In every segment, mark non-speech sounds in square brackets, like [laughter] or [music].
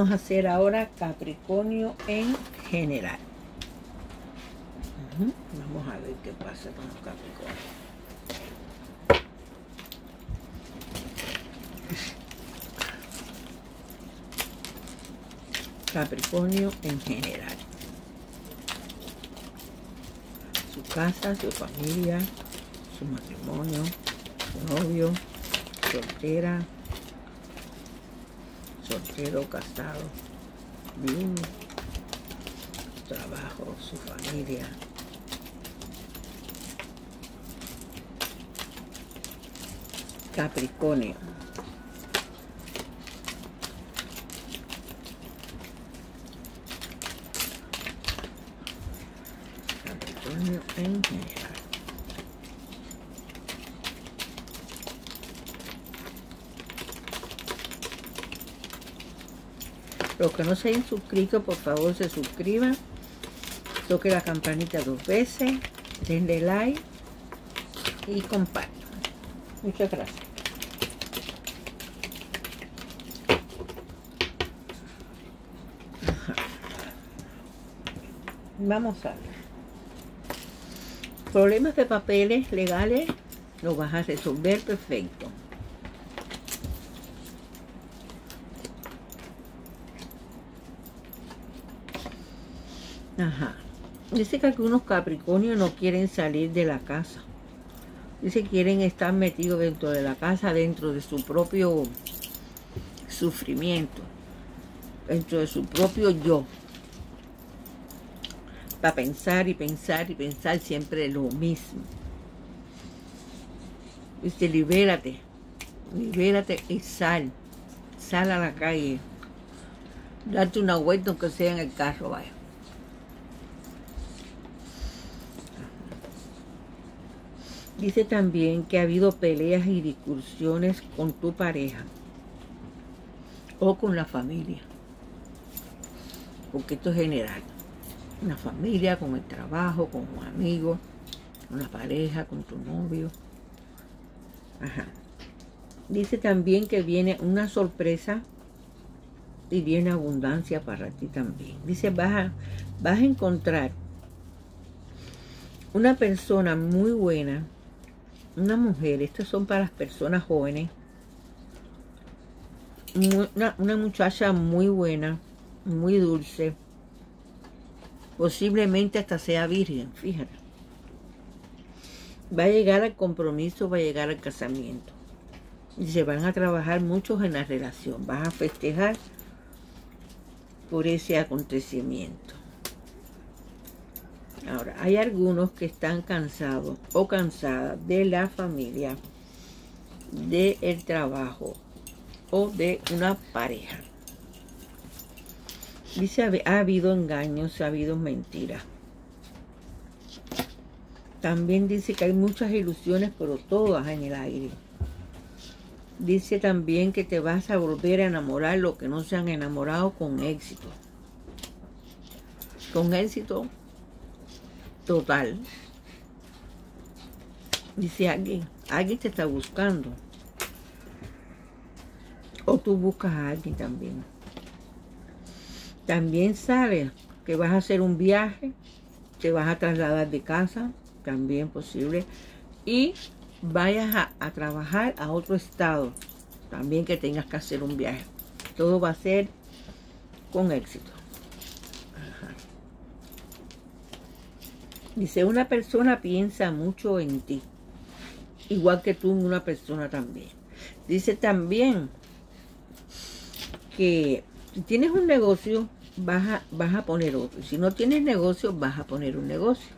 Vamos a hacer ahora Capricornio en general. Vamos a ver qué pasa con los Capricornios. Capricornio en general. Su casa, su familia, su matrimonio, su novio, soltera, soltero, casado, su trabajo, su familia. Capricornio. Capricornio en general. Los que no se hayan suscrito, por favor se suscriban. Toque la campanita dos veces. Denle like. Y compartan. Muchas gracias. Vamos a ver. Problemas de papeles legales los vas a resolver perfecto. Ajá. Dice que algunos Capricornios no quieren salir de la casa. Dice que quieren estar metidos dentro de la casa, dentro de su propio sufrimiento, dentro de su propio yo. Para pensar y pensar y pensar siempre lo mismo. Dice, libérate, libérate y sal, sal a la calle. Date una vuelta aunque sea en el carro, vaya. Dice también que ha habido peleas y discusiones con tu pareja o con la familia. Porque esto es general. Una familia, con el trabajo, con un amigo, con la pareja, con tu novio. Ajá. Dice también que viene una sorpresa y viene abundancia para ti también. Dice, vas vas a encontrar una persona muy buena, una mujer, estas son para las personas jóvenes, una, una muchacha muy buena, muy dulce, posiblemente hasta sea virgen, fíjate. Va a llegar al compromiso, va a llegar al casamiento. Y se van a trabajar muchos en la relación, vas a festejar por ese acontecimiento. Ahora, hay algunos que están cansados o cansadas de la familia, del trabajo o de una pareja. Dice, ha ha habido engaños, ha habido mentiras. También dice que hay muchas ilusiones, pero todas en el aire. Dice también que te vas a volver a enamorar los que no se han enamorado con éxito. Con éxito total. Dice alguien, alguien te está buscando. O tú buscas a alguien también. También sabes que vas a hacer un viaje, te vas a trasladar de casa, también posible, y vayas a, a trabajar a otro estado, también que tengas que hacer un viaje. Todo va a ser con éxito. Dice, una persona piensa mucho en ti, igual que tú en una persona también. Dice también que si tienes un negocio, vas a, vas a poner otro. Si no tienes negocio, vas a poner un negocio.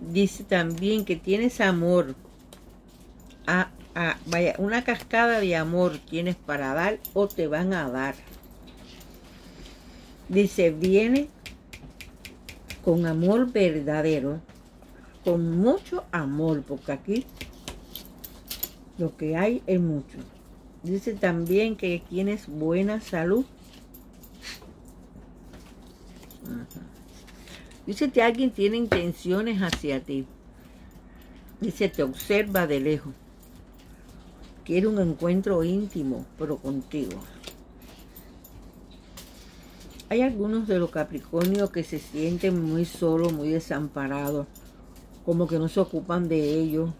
Dice también que tienes amor. A, a- vaya, una cascada de amor tienes para dar o te van a dar. Dice, viene con amor verdadero, con mucho amor, porque aquí lo que hay es mucho. Dice también que tienes buena salud. Dice que alguien tiene intenciones hacia ti. Dice, te observa de lejos. Quiere un encuentro íntimo, pero contigo. Hay algunos de los Capricornios que se sienten muy solos, muy desamparados, como que no se ocupan de ellos,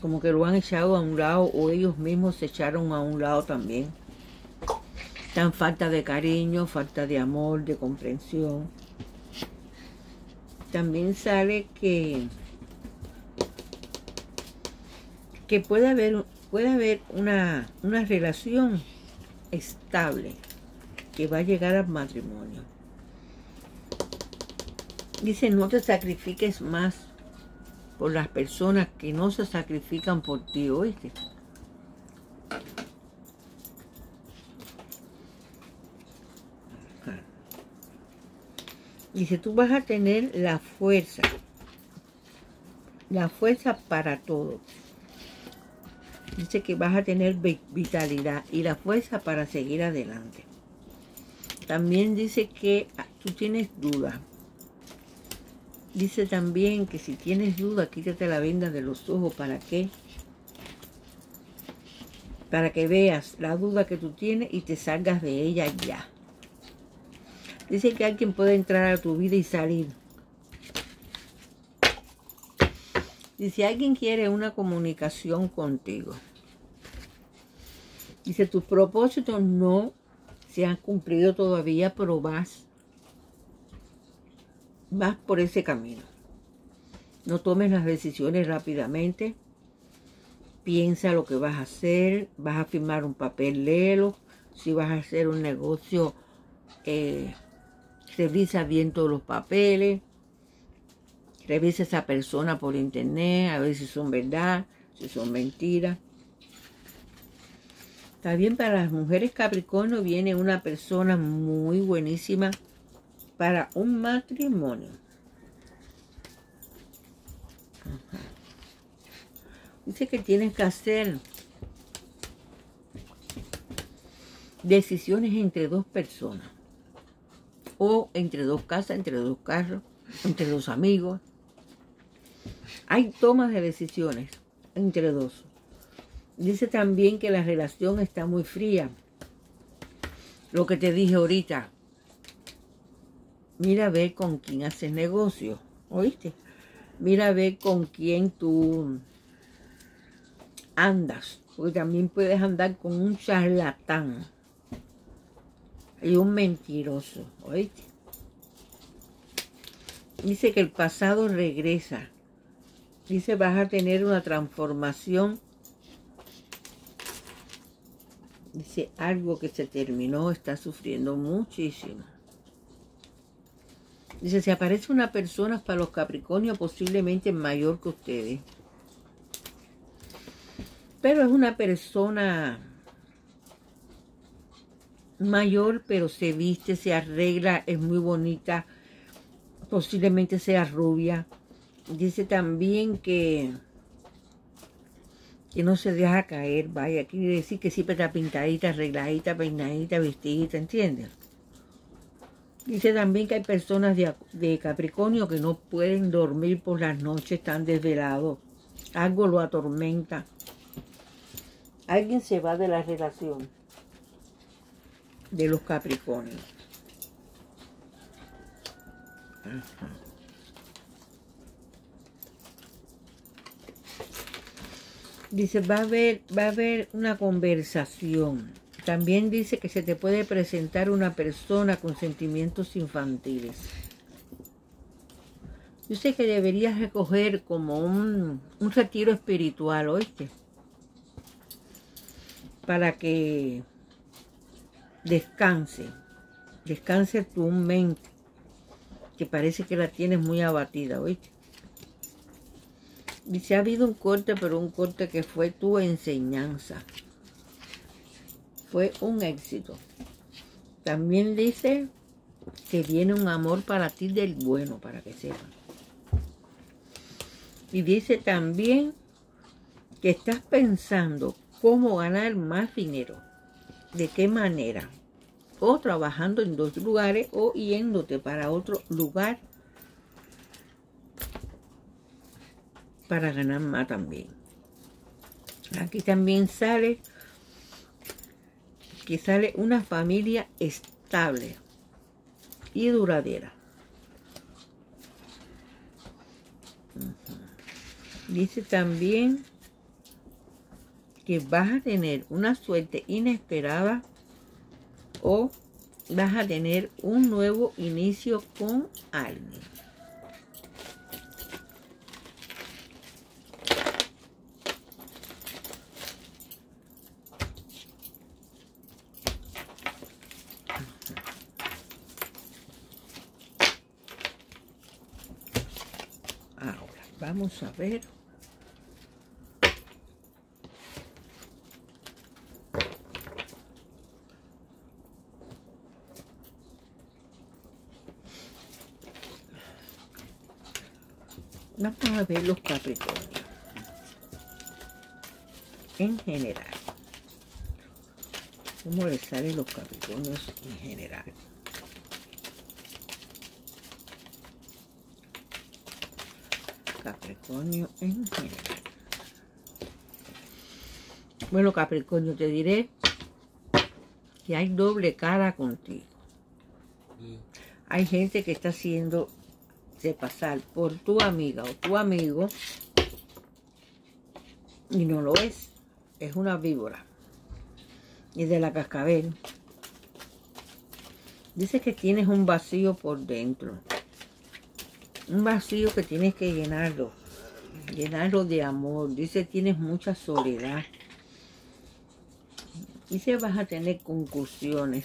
como que lo han echado a un lado o ellos mismos se echaron a un lado también. Tan falta de cariño, falta de amor, de comprensión. También sale que, que puede haber, puede haber una, una relación estable que va a llegar al matrimonio. Dice, no te sacrifiques más por las personas que no se sacrifican por ti, ¿oíste? Dice, tú vas a tener la fuerza, la fuerza para todo. Dice que vas a tener vitalidad y la fuerza para seguir adelante. También dice que ah, tú tienes dudas, Dice también que si tienes duda, quítate la venda de los ojos. ¿Para qué? Para que veas la duda que tú tienes y te salgas de ella ya. Dice que alguien puede entrar a tu vida y salir. Dice, alguien quiere una comunicación contigo. Dice, tus propósitos no se han cumplido todavía, pero vas vas por ese camino. No tomes las decisiones rápidamente. Piensa lo que vas a hacer. Vas a firmar un papel, léelo. Si vas a hacer un negocio, eh, revisa bien todos los papeles. Revisa esa persona por internet, a ver si son verdad, si son mentiras. También para las mujeres Capricornio viene una persona muy buenísima para un matrimonio. Dice que tienes que hacer decisiones entre dos personas. O entre dos casas, entre dos carros, entre dos amigos. Hay tomas de decisiones entre dos. Dice también que la relación está muy fría. Lo que te dije ahorita, mira a ver con quién haces negocio, ¿oíste? Mira a ver con quién tú andas, porque también puedes andar con un charlatán y un mentiroso, ¿oíste? Dice que el pasado regresa. Dice vas a tener una transformación. Dice algo que se terminó, está sufriendo muchísimo. Dice, si aparece una persona para los Capricornios posiblemente mayor que ustedes. Pero es una persona mayor, pero se viste, se arregla, es muy bonita. Posiblemente sea rubia. Dice también que, que no se deja caer, vaya. Quiere decir que siempre está pintadita, arregladita, peinadita, vestidita, ¿entiendes? Dice también que hay personas de, Capricornio que no pueden dormir por las noches, están desvelados. Algo lo atormenta. Alguien se va de la relación de los Capricornios. Dice, va a haber, va a haber una conversación también dice que se te puede presentar una persona con sentimientos infantiles. Dice que deberías recoger como un, un retiro espiritual, ¿oíste? Para que descanse, descanse tu mente, que parece que la tienes muy abatida, ¿oíste? Dice, ha habido un corte, pero un corte que fue tu enseñanza fue un éxito. También dice que viene un amor para ti del bueno, para que sepan. Y dice también que estás pensando cómo ganar más dinero. ¿De qué manera? O trabajando en dos lugares o yéndote para otro lugar para ganar más también. Aquí también sale que sale una familia estable y duradera. Dice también que vas a tener una suerte inesperada o vas a tener un nuevo inicio con alguien. Ahora, vamos a ver. Vamos a ver los Capricornios. En general. ¿Cómo les salen los Capricornios en general? Capricornio en general. Bueno, Capricornio, te diré que hay doble cara contigo. Hay gente que está haciendo de pasar por tu amiga o tu amigo y no lo es. Es una víbora. Y de la cascabel. Dice que tienes un vacío por dentro. Un vacío que tienes que llenarlo. Llenarlo de amor. Dice tienes mucha soledad. Dice vas a tener concursiones.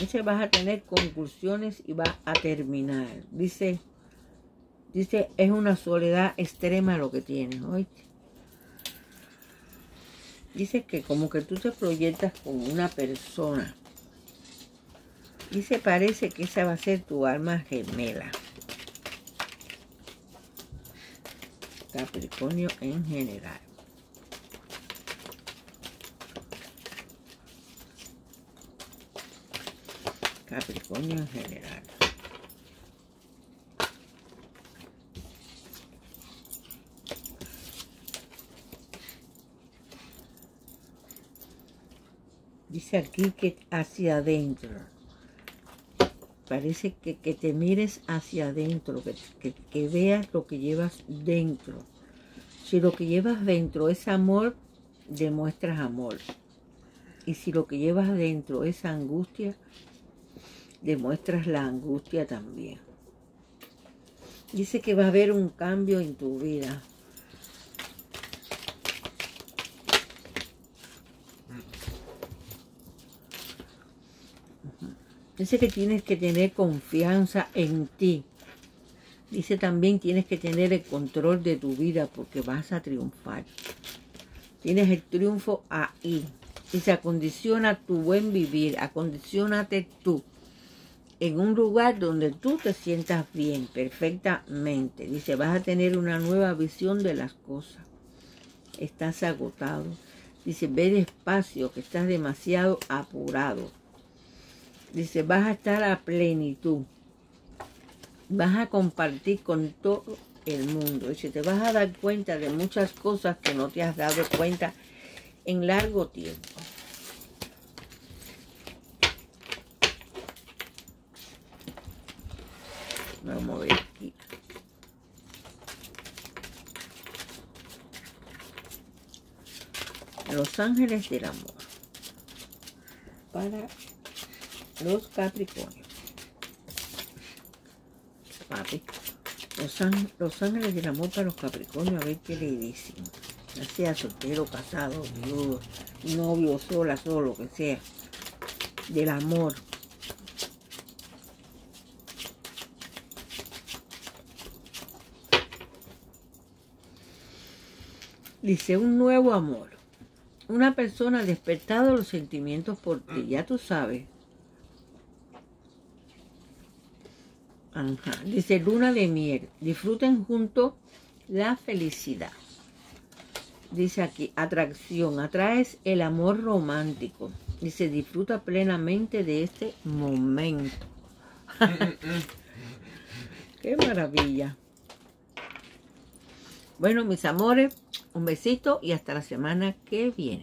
Dice vas a tener conclusiones y va a terminar. Dice, dice es una soledad extrema lo que tienes, ¿oíste? Dice que como que tú te proyectas con una persona. Dice parece que esa va a ser tu alma gemela. Capricornio en general. Capricornio en general. Dice aquí que hacia adentro. Parece que, que te mires hacia adentro, que, que, que veas lo que llevas dentro. Si lo que llevas dentro es amor, demuestras amor. Y si lo que llevas dentro es angustia, demuestras la angustia también. Dice que va a haber un cambio en tu vida. Dice que tienes que tener confianza en ti. Dice también tienes que tener el control de tu vida porque vas a triunfar. Tienes el triunfo ahí. Dice, acondiciona tu buen vivir, acondicionate tú en un lugar donde tú te sientas bien, perfectamente. Dice, vas a tener una nueva visión de las cosas. Estás agotado. Dice, ve despacio, que estás demasiado apurado. Dice, vas a estar a plenitud. Vas a compartir con todo el mundo. Dice, te vas a dar cuenta de muchas cosas que no te has dado cuenta en largo tiempo. Vamos a ver aquí. Los ángeles del amor. Para los Capricornios. Papi. Los, los, ángeles del amor para los Capricornios. A ver qué le dicen. Ya sea soltero, casado, viudo, novio, sola, solo, que sea. Del amor. Dice, un nuevo amor. Una persona ha despertado los sentimientos por ti, ya tú sabes. Dice, luna de miel. Disfruten juntos la felicidad. Dice aquí, atracción. Atraes el amor romántico. Dice, disfruta plenamente de este momento. [laughs] Qué maravilla. Bueno, mis amores, un besito y hasta la semana que viene.